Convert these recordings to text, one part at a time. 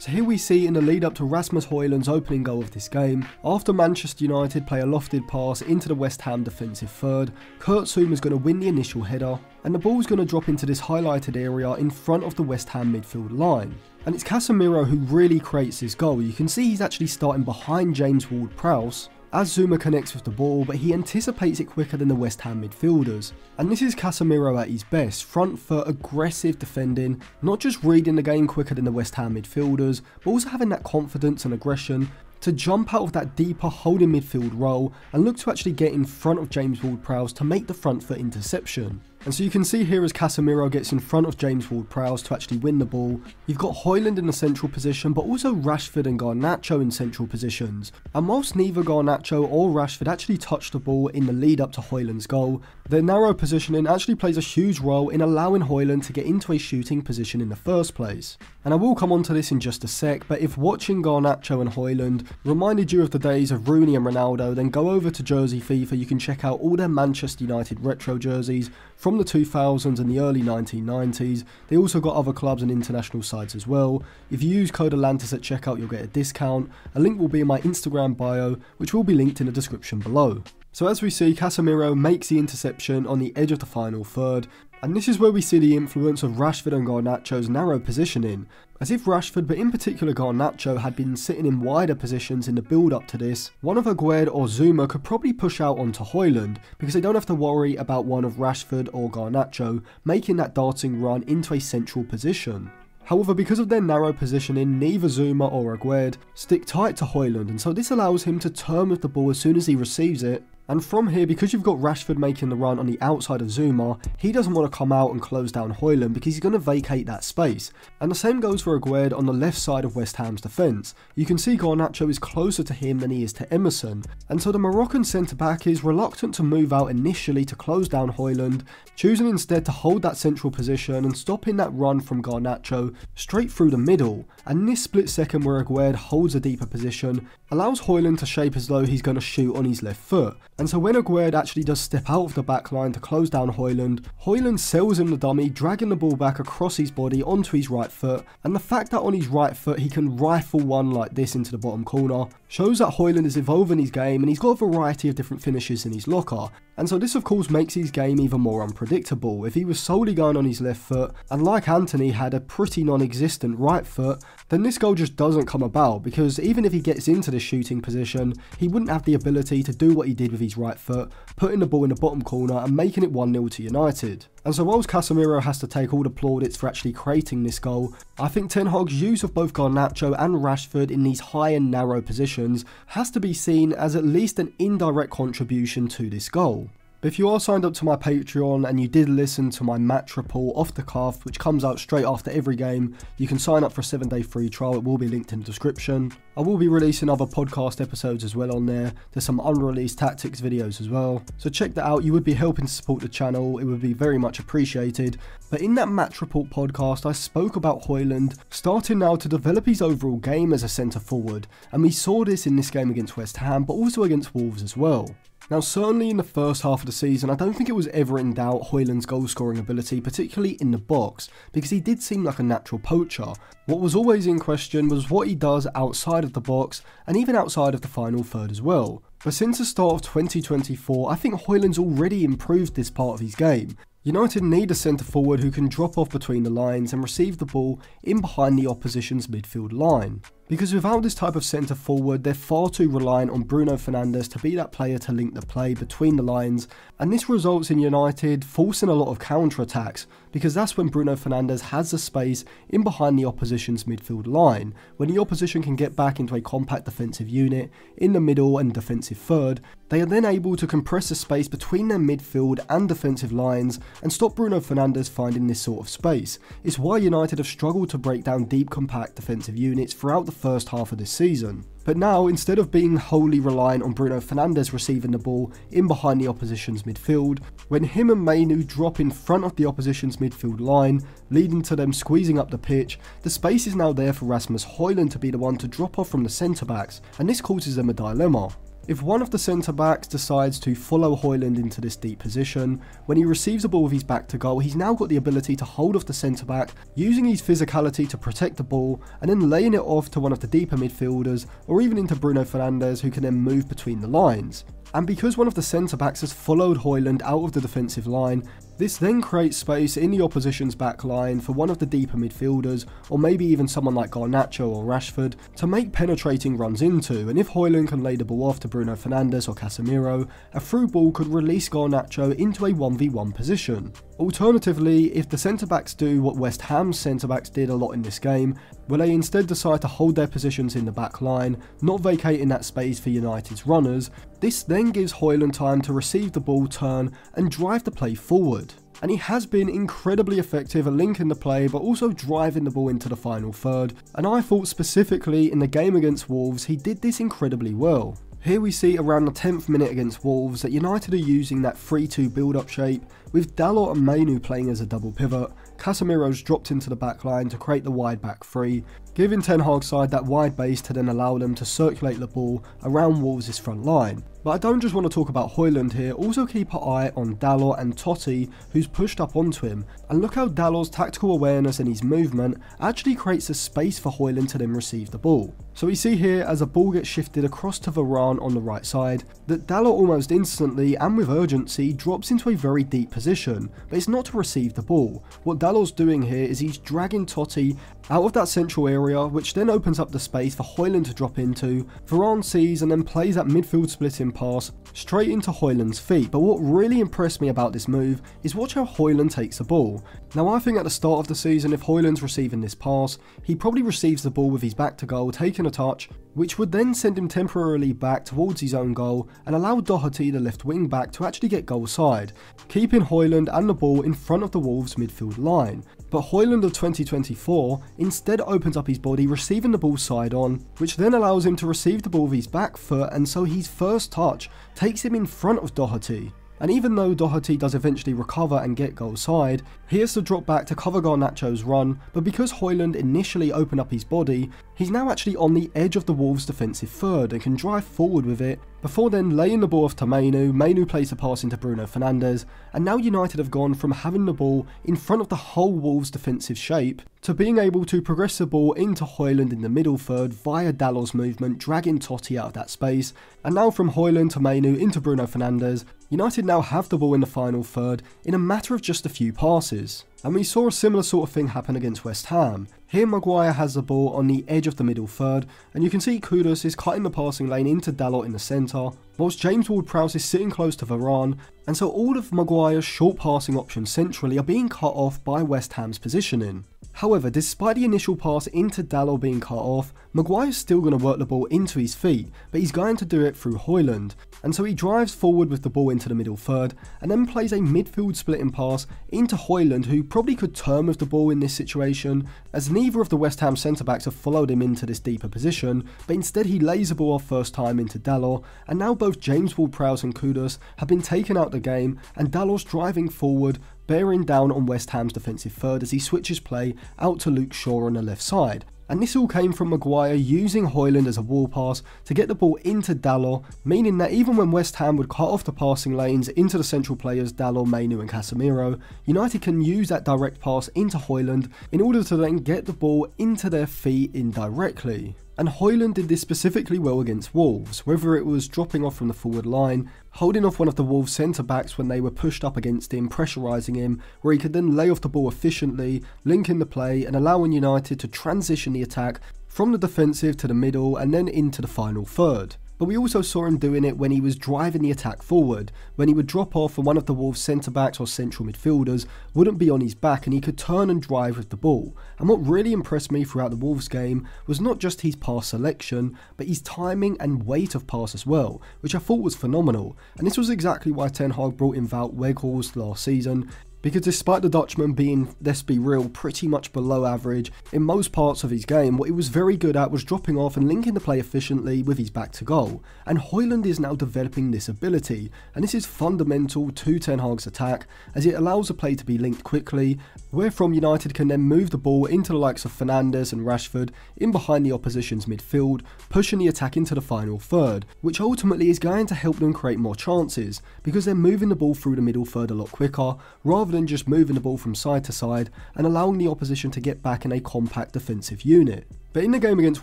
So here we see in the lead up to Rasmus Højlund's opening goal of this game, after Manchester United play a lofted pass into the West Ham defensive third, Kurt Zouma is going to win the initial header, and the ball is going to drop into this highlighted area in front of the West Ham midfield line. And it's Casemiro who really creates this goal. You can see he's actually starting behind James Ward-Prowse, as Zouma connects with the ball, but he anticipates it quicker than the West Ham midfielders. And this is Casemiro at his best, front foot aggressive defending, not just reading the game quicker than the West Ham midfielders, but also having that confidence and aggression to jump out of that deeper holding midfield role and look to actually get in front of James Ward-Prowse to make the front foot interception. And so you can see here as Casemiro gets in front of James Ward-Prowse to actually win the ball, you've got Højlund in the central position but also Rashford and Garnacho in central positions. And whilst neither Garnacho or Rashford actually touched the ball in the lead up to Højlund's goal, their narrow positioning actually plays a huge role in allowing Højlund to get into a shooting position in the first place. And I will come on to this in just a sec, but if watching Garnacho and Højlund reminded you of the days of Rooney and Ronaldo, then go over to Jersey FIFA, you can check out all their Manchester United retro jerseys from the 2000s and the early 1990s. They also got other clubs and international sides as well. If you use code Atlantis at checkout, you'll get a discount. A link will be in my Instagram bio, which will be linked in the description below. So as we see, Casemiro makes the interception on the edge of the final third, and this is where we see the influence of Rashford and Garnacho's narrow positioning, as if Rashford, but in particular Garnacho, had been sitting in wider positions in the build up to this, one of Aguerd or Zouma could probably push out onto Højlund because they don't have to worry about one of Rashford or Garnacho making that darting run into a central position. However, because of their narrow positioning, neither Zouma or Aguerd stick tight to Højlund, and so this allows him to turn with the ball as soon as he receives it, and from here, because you've got Rashford making the run on the outside of Zouma, he doesn't want to come out and close down Højlund because he's going to vacate that space. And the same goes for Aguerd on the left side of West Ham's defence. You can see Garnacho is closer to him than he is to Emerson, and so the Moroccan centre-back is reluctant to move out initially to close down Højlund, choosing instead to hold that central position and stopping that run from Garnacho straight through the middle. And this split second where Aguerd holds a deeper position allows Højlund to shape as though he's going to shoot on his left foot. And so when Aguerd actually does step out of the back line to close down Højlund, Højlund sells him the dummy, dragging the ball back across his body onto his right foot, and the fact that on his right foot he can rifle one like this into the bottom corner shows that Højlund is evolving his game and he's got a variety of different finishes in his locker. And so this of course makes his game even more unpredictable. If he was solely going on his left foot, and like Antony had a pretty non-existent right foot, then this goal just doesn't come about because even if he gets into the shooting position, he wouldn't have the ability to do what he did with his right foot, putting the ball in the bottom corner and making it 1-0 to United. And so whilst Casemiro has to take all the plaudits for actually creating this goal, I think Ten Hag's use of both Garnacho and Rashford in these high and narrow positions has to be seen as at least an indirect contribution to this goal. But if you are signed up to my Patreon and you did listen to my match report off the cuff, which comes out straight after every game, you can sign up for a 7 day free trial. It will be linked in the description. I will be releasing other podcast episodes as well on there. There's some unreleased tactics videos as well. So check that out. You would be helping to support the channel. It would be very much appreciated. But in that match report podcast, I spoke about Højlund starting now to develop his overall game as a centre forward. And we saw this in this game against West Ham, but also against Wolves as well. Now, certainly in the first half of the season, I don't think it was ever in doubt Højlund's goal scoring ability, particularly in the box, because he did seem like a natural poacher. What was always in question was what he does outside of the box, and even outside of the final third as well. But since the start of 2024, I think Højlund's already improved this part of his game. United need a centre forward who can drop off between the lines and receive the ball in behind the opposition's midfield line. Because without this type of centre forward, they're far too reliant on Bruno Fernandes to be that player to link the play between the lines, and this results in United forcing a lot of counter attacks, because that's when Bruno Fernandes has the space in behind the opposition's midfield line, when the opposition can get back into a compact defensive unit in the middle and defensive third, they are then able to compress the space between their midfield and defensive lines and stop Bruno Fernandes finding this sort of space. It's why United have struggled to break down deep compact defensive units throughout the first half of this season. But now, instead of being wholly reliant on Bruno Fernandes receiving the ball in behind the opposition's midfield, when him and Mainoo drop in front of the opposition's midfield line, leading to them squeezing up the pitch, the space is now there for Rasmus Højlund to be the one to drop off from the centre backs, and this causes them a dilemma. If one of the centre backs decides to follow Højlund into this deep position, when he receives the ball with his back to goal, he's now got the ability to hold off the centre back, using his physicality to protect the ball, and then laying it off to one of the deeper midfielders, or even into Bruno Fernandes, who can then move between the lines. And because one of the centre backs has followed Højlund out of the defensive line, this then creates space in the opposition's back line for one of the deeper midfielders, or maybe even someone like Garnacho or Rashford, to make penetrating runs into, and if Højlund can lay the ball off to Bruno Fernandes or Casemiro, a through ball could release Garnacho into a 1v1 position. Alternatively, if the centre backs do what West Ham's centre backs did a lot in this game, where they instead decide to hold their positions in the back line, not vacating that space for United's runners, this then gives Højlund time to receive the ball, turn, and drive the play forward. And he has been incredibly effective at linking the play but also driving the ball into the final third, and I thought specifically in the game against Wolves he did this incredibly well. Here we see around the 10th minute against Wolves that United are using that 3-2 build-up shape, with Dalot and Mainoo playing as a double pivot, Casemiro's dropped into the back line to create the wide back three, giving Ten Hag's side that wide base to then allow them to circulate the ball around Wolves' front line. But I don't just want to talk about Højlund here, also keep an eye on Dalot and Toti, who's pushed up onto him, and look how Dalot's tactical awareness and his movement actually creates a space for Højlund to then receive the ball. So we see here as a ball gets shifted across to Varane on the right side, that Dalot almost instantly and with urgency drops into a very deep position, but it's not to receive the ball. What Dalot's doing here is he's dragging Toti out of that central area, which then opens up the space for Højlund to drop into. Varane sees and then plays that midfield splitting pass straight into Højlund's feet. But what really impressed me about this move is watch how Højlund takes the ball. Now I think at the start of the season, if Højlund's receiving this pass, he probably receives the ball with his back to goal, taking a touch, which would then send him temporarily back towards his own goal and allow Doherty, the left wing back, to actually get goal side, keeping Højlund and the ball in front of the Wolves midfield line. But Højlund of 2024 instead opens up his body, receiving the ball side on, which then allows him to receive the ball with his back foot, and so his first touch takes him in front of Doherty. And even though Doherty does eventually recover and get goal side, he has to drop back to cover Garnacho's run, but because Højlund initially opened up his body, he's now actually on the edge of the Wolves' defensive third and can drive forward with it, before then laying the ball off to Mainoo, Mainoo plays a pass into Bruno Fernandes, and now United have gone from having the ball in front of the whole Wolves' defensive shape, to being able to progress the ball into Højlund in the middle third via Dalot's movement, dragging Toti out of that space, and now from Højlund to Mainoo into Bruno Fernandes, United now have the ball in the final third in a matter of just a few passes. And we saw a similar sort of thing happen against West Ham. Here Maguire has the ball on the edge of the middle third, and you can see Kudus is cutting the passing lane into Dalot in the centre, whilst James Ward-Prowse is sitting close to Varane, and so all of Maguire's short passing options centrally are being cut off by West Ham's positioning. However, despite the initial pass into Dalot being cut off, Maguire's still going to work the ball into his feet, but he's going to do it through Højlund, and so he drives forward with the ball into the middle third, and then plays a midfield splitting pass into Højlund who probably could turn with the ball in this situation, as neither of the West Ham centre backs have followed him into this deeper position, but instead he lays the ball off first time into Dalot, and now both James Ward-Prowse and Kudus have been taken out the game, and Dalot's driving forward, bearing down on West Ham's defensive third as he switches play out to Luke Shaw on the left side. And this all came from Maguire using Højlund as a wall pass to get the ball into Dalot, meaning that even when West Ham would cut off the passing lanes into the central players Dalot, Mainoo and Casemiro, United can use that direct pass into Højlund in order to then get the ball into their feet indirectly. And Højlund did this specifically well against Wolves, whether it was dropping off from the forward line, holding off one of the Wolves centre backs when they were pushed up against him, pressurising him, where he could then lay off the ball efficiently, linking the play and allowing United to transition the attack from the defensive to the middle and then into the final third. But we also saw him doing it when he was driving the attack forward, when he would drop off and one of the Wolves centre backs or central midfielders wouldn't be on his back and he could turn and drive with the ball. And what really impressed me throughout the Wolves game was not just his pass selection, but his timing and weight of pass as well, which I thought was phenomenal. And this was exactly why Ten Hag brought in Wout Weghorst last season, because despite the Dutchman being, let's be real, pretty much below average in most parts of his game, what he was very good at was dropping off and linking the play efficiently with his back to goal. And Højlund is now developing this ability, and this is fundamental to Ten Hag's attack, as it allows the play to be linked quickly, where from United can then move the ball into the likes of Fernandes and Rashford in behind the opposition's midfield, pushing the attack into the final third, which ultimately is going to help them create more chances, because they're moving the ball through the middle third a lot quicker, rather than just moving the ball from side to side and allowing the opposition to get back in a compact defensive unit. But in the game against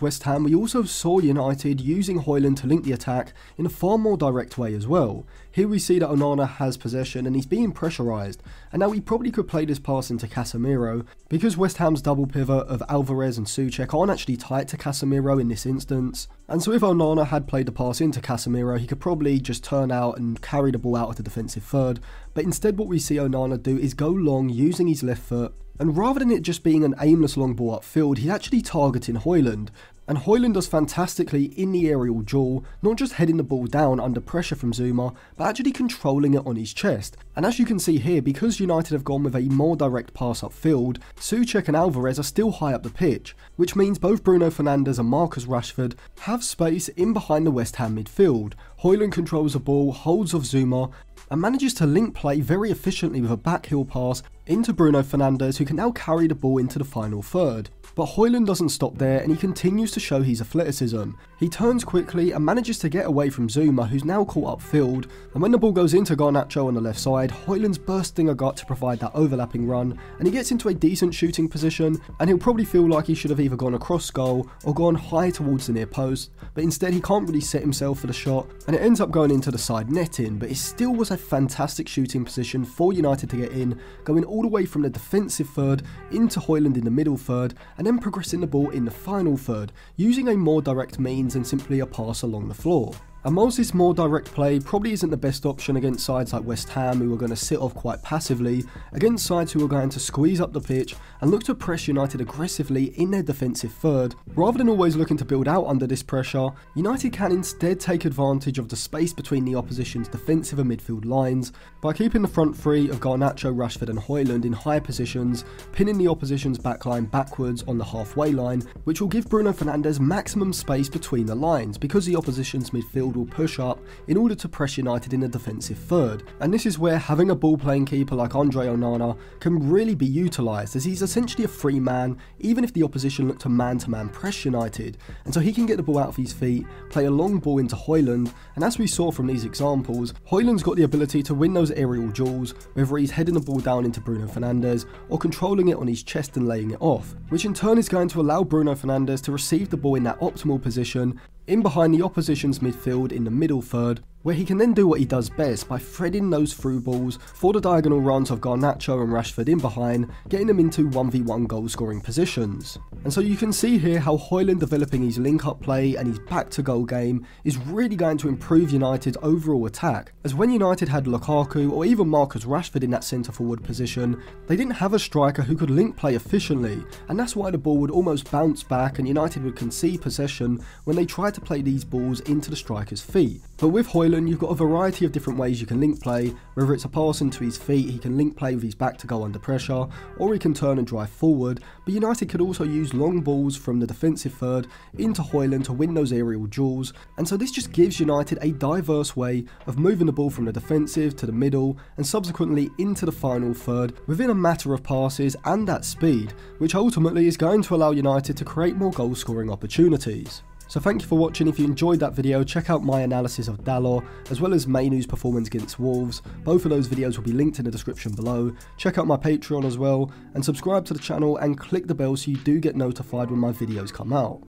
West Ham, we also saw United using Højlund to link the attack in a far more direct way as well. Here we see that Onana has possession and he's being pressurised, and now he probably could play this pass into Casemiro, because West Ham's double pivot of Alvarez and Soucek aren't actually tight to Casemiro in this instance. And so if Onana had played the pass into Casemiro, he could probably just turn out and carry the ball out of the defensive third, but instead what we see Onana do is go long using his left foot and rather than it just being an aimless long ball upfield, he's actually targeting Højlund. And Højlund does fantastically in the aerial duel, not just heading the ball down under pressure from Zouma, but actually controlling it on his chest. And as you can see here, because United have gone with a more direct pass upfield, Soucek and Alvarez are still high up the pitch, which means both Bruno Fernandes and Marcus Rashford have space in behind the West Ham midfield. Højlund controls the ball, holds off Zouma, and manages to link play very efficiently with a backheel pass into Bruno Fernandes who can now carry the ball into the final third. But Højlund doesn't stop there and he continues to show his athleticism. He turns quickly and manages to get away from Zouma who's now caught upfield and when the ball goes into Garnacho on the left side, Højlund's bursting a gut to provide that overlapping run. And he gets into a decent shooting position and he'll probably feel like he should have either gone across goal or gone high towards the near post. But instead he can't really set himself for the shot and it ends up going into the side netting. But it still was a fantastic shooting position for United to get in going all the way from the defensive third into Højlund in the middle third and and then progressing the ball in the final third, using a more direct means than simply a pass along the floor. And whilst this more direct play probably isn't the best option against sides like West Ham who are going to sit off quite passively, against sides who are going to squeeze up the pitch and look to press United aggressively in their defensive third, rather than always looking to build out under this pressure, United can instead take advantage of the space between the opposition's defensive and midfield lines by keeping the front three of Garnacho, Rashford and Højlund in high positions, pinning the opposition's backline backwards on the halfway line, which will give Bruno Fernandes maximum space between the lines because the opposition's midfield will push up in order to press United in the defensive third. And this is where having a ball playing keeper like Andre Onana can really be utilised as he's essentially a free man even if the opposition look to man to man press United. And so he can get the ball out of his feet, play a long ball into Højlund, and as we saw from these examples, Højlund's got the ability to win those aerial duels whether he's heading the ball down into Bruno Fernandes or controlling it on his chest and laying it off, which in turn is going to allow Bruno Fernandes to receive the ball in that optimal position in behind the opposition's midfield in the middle third, where he can then do what he does best by threading those through balls for the diagonal runs of Garnacho and Rashford in behind, getting them into 1v1 goal scoring positions. And so you can see here how Højlund developing his link up play and his back to goal game is really going to improve United's overall attack, as when United had Lukaku or even Marcus Rashford in that centre forward position, they didn't have a striker who could link play efficiently, and that's why the ball would almost bounce back and United would concede possession when they tried to play these balls into the striker's feet. But with Højlund, you've got a variety of different ways you can link play, whether it's a pass into his feet, he can link play with his back to go under pressure, or he can turn and drive forward, but United could also use long balls from the defensive third into Højlund to win those aerial duels, and so this just gives United a diverse way of moving the ball from the defensive to the middle, and subsequently into the final third within a matter of passes and at speed, which ultimately is going to allow United to create more goal scoring opportunities. So thank you for watching, if you enjoyed that video check out my analysis of Dalot as well as Mainoo's performance against Wolves, both of those videos will be linked in the description below, check out my Patreon as well and subscribe to the channel and click the bell so you do get notified when my videos come out.